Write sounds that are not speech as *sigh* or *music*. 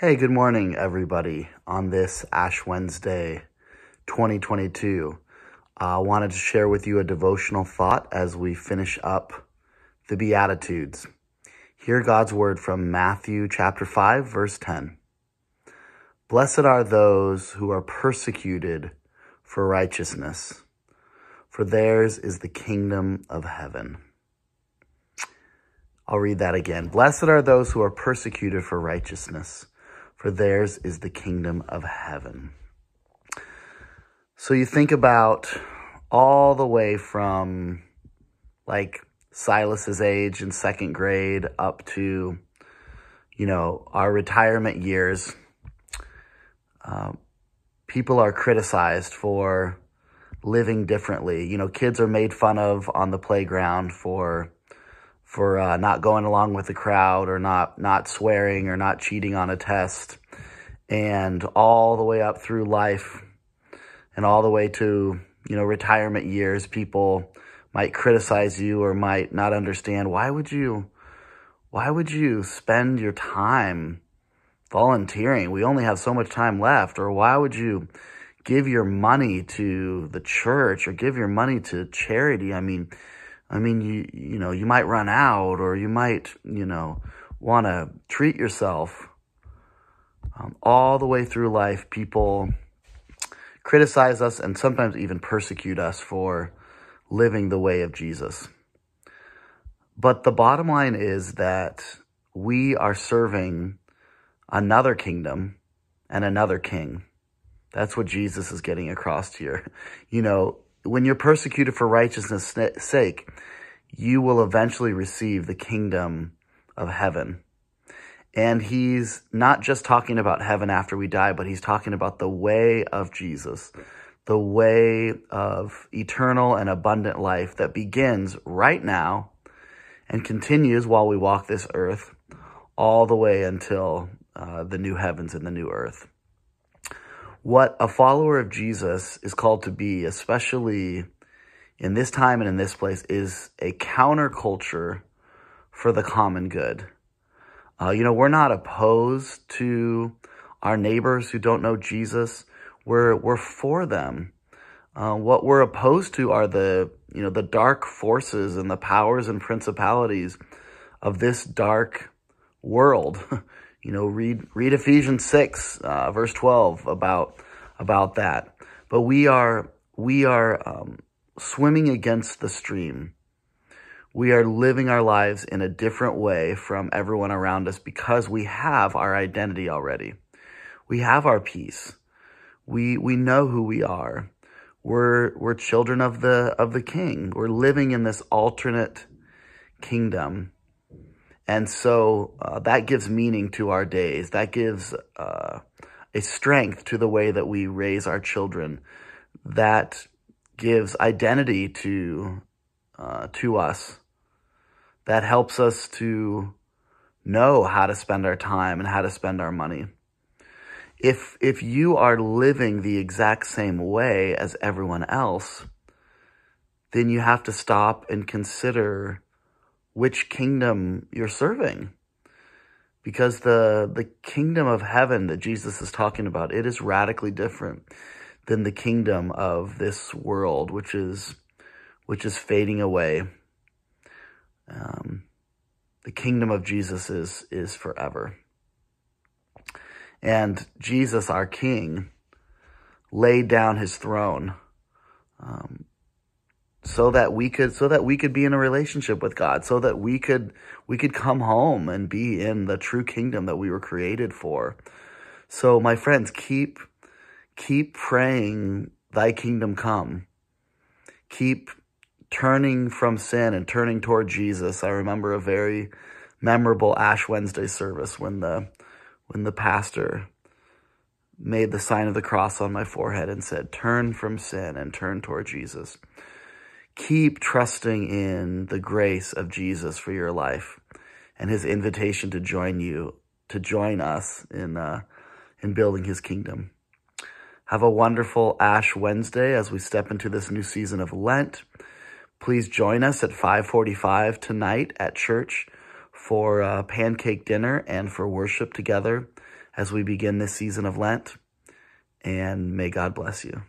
Hey, good morning, everybody. On this Ash Wednesday 2022, I uh, wanted to share with you a devotional thought as we finish up the Beatitudes. Hear God's word from Matthew chapter 5, verse 10. Blessed are those who are persecuted for righteousness, for theirs is the kingdom of heaven. I'll read that again. Blessed are those who are persecuted for righteousness for theirs is the kingdom of heaven. So you think about all the way from like Silas's age in second grade up to, you know, our retirement years. Uh, people are criticized for living differently. You know, kids are made fun of on the playground for for uh, not going along with the crowd or not not swearing or not cheating on a test. And all the way up through life and all the way to you know retirement years people might criticize you or might not understand why would you why would you spend your time volunteering? We only have so much time left. Or why would you give your money to the church or give your money to charity? I mean I mean, you, you know, you might run out or you might, you know, want to treat yourself. Um, all the way through life, people criticize us and sometimes even persecute us for living the way of Jesus. But the bottom line is that we are serving another kingdom and another king. That's what Jesus is getting across here. *laughs* You know, when you're persecuted for righteousness' sake, you will eventually receive the kingdom of heaven. And he's not just talking about heaven after we die, but he's talking about the way of Jesus, the way of eternal and abundant life that begins right now and continues while we walk this earth all the way until uh, the new heavens and the new earth what a follower of Jesus is called to be, especially in this time and in this place, is a counterculture for the common good. Uh, you know, we're not opposed to our neighbors who don't know Jesus. We're we're for them. Uh, what we're opposed to are the you know the dark forces and the powers and principalities of this dark world. *laughs* You know, read read Ephesians six uh, verse twelve about about that. But we are we are um, swimming against the stream. We are living our lives in a different way from everyone around us because we have our identity already. We have our peace. We we know who we are. We're we're children of the of the King. We're living in this alternate kingdom and so uh, that gives meaning to our days. That gives uh, a strength to the way that we raise our children. That gives identity to uh, to us. That helps us to know how to spend our time and how to spend our money. If if you are living the exact same way as everyone else, then you have to stop and consider which kingdom you're serving. Because the, the kingdom of heaven that Jesus is talking about, it is radically different than the kingdom of this world, which is, which is fading away. Um, the kingdom of Jesus is, is forever. And Jesus, our King, laid down his throne um, so that we could so that we could be in a relationship with God so that we could we could come home and be in the true kingdom that we were created for. So my friends keep keep praying thy kingdom come. Keep turning from sin and turning toward Jesus. I remember a very memorable ash wednesday service when the when the pastor made the sign of the cross on my forehead and said turn from sin and turn toward Jesus keep trusting in the grace of Jesus for your life and his invitation to join you, to join us in, uh, in building his kingdom. Have a wonderful Ash Wednesday as we step into this new season of Lent. Please join us at 545 tonight at church for uh, pancake dinner and for worship together as we begin this season of Lent. And may God bless you.